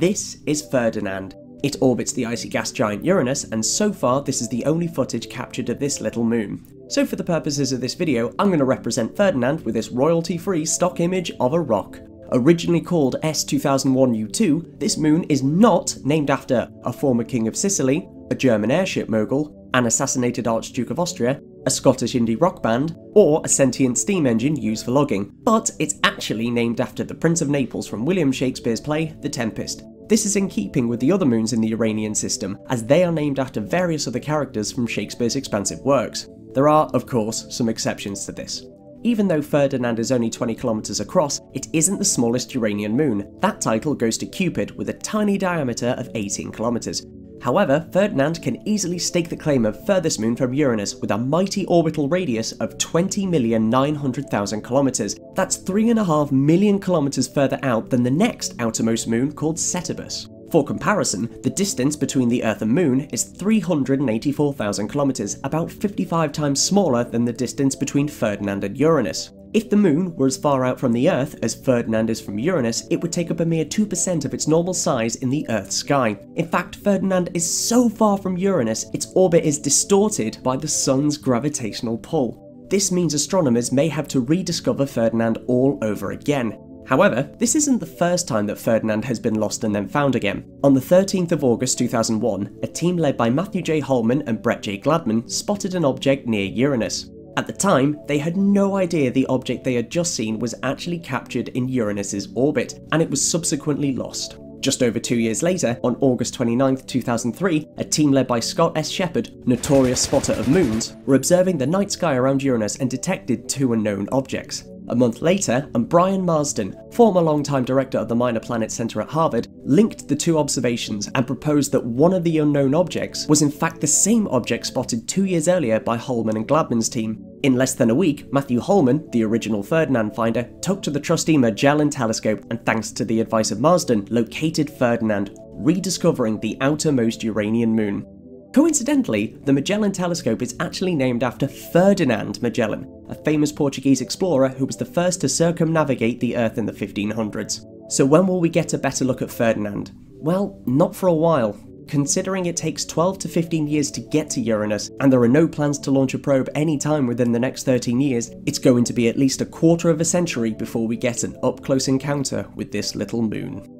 This is Ferdinand. It orbits the icy gas giant Uranus, and so far this is the only footage captured of this little moon. So for the purposes of this video, I'm going to represent Ferdinand with this royalty-free stock image of a rock. Originally called S2001U2, this moon is not named after a former king of Sicily, a German airship mogul, an assassinated Archduke of Austria, a Scottish indie rock band, or a sentient steam engine used for logging, but it's actually named after the Prince of Naples from William Shakespeare's play The Tempest. This is in keeping with the other moons in the Uranian system, as they are named after various other characters from Shakespeare's expansive works. There are, of course, some exceptions to this. Even though Ferdinand is only 20 kilometers across, it isn't the smallest Uranian moon. That title goes to Cupid with a tiny diameter of 18 kilometers. However, Ferdinand can easily stake the claim of furthest moon from Uranus with a mighty orbital radius of 20,900,000 kilometers. That's 3.5 million kilometers further out than the next outermost moon called Setebos. For comparison, the distance between the Earth and Moon is 384,000 kilometers, about 55 times smaller than the distance between Ferdinand and Uranus. If the moon were as far out from the Earth as Ferdinand is from Uranus, it would take up a mere 2% of its normal size in the Earth's sky. In fact, Ferdinand is so far from Uranus, its orbit is distorted by the Sun's gravitational pull. This means astronomers may have to rediscover Ferdinand all over again. However, this isn't the first time that Ferdinand has been lost and then found again. On the 13th of August 2001, a team led by Matthew J. Holman and Brett J. Gladman spotted an object near Uranus. At the time, they had no idea the object they had just seen was actually captured in Uranus's orbit, and it was subsequently lost. Just over two years later, on August 29, 2003, a team led by Scott S. Sheppard, notorious spotter of moons, were observing the night sky around Uranus and detected two unknown objects. A month later, and Brian Marsden, former longtime director of the Minor Planet Center at Harvard, linked the two observations and proposed that one of the unknown objects was in fact the same object spotted two years earlier by Holman and Gladman's team. In less than a week, Matthew Holman, the original Ferdinand finder, took to the trusty Magellan telescope and thanks to the advice of Marsden, located Ferdinand, rediscovering the outermost Uranian moon. Coincidentally, the Magellan telescope is actually named after Ferdinand Magellan, a famous Portuguese explorer who was the first to circumnavigate the Earth in the 1500s. So when will we get a better look at Ferdinand? Well, not for a while. Considering it takes 12 to 15 years to get to Uranus, and there are no plans to launch a probe anytime within the next 13 years, it's going to be at least a quarter of a century before we get an up close encounter with this little moon.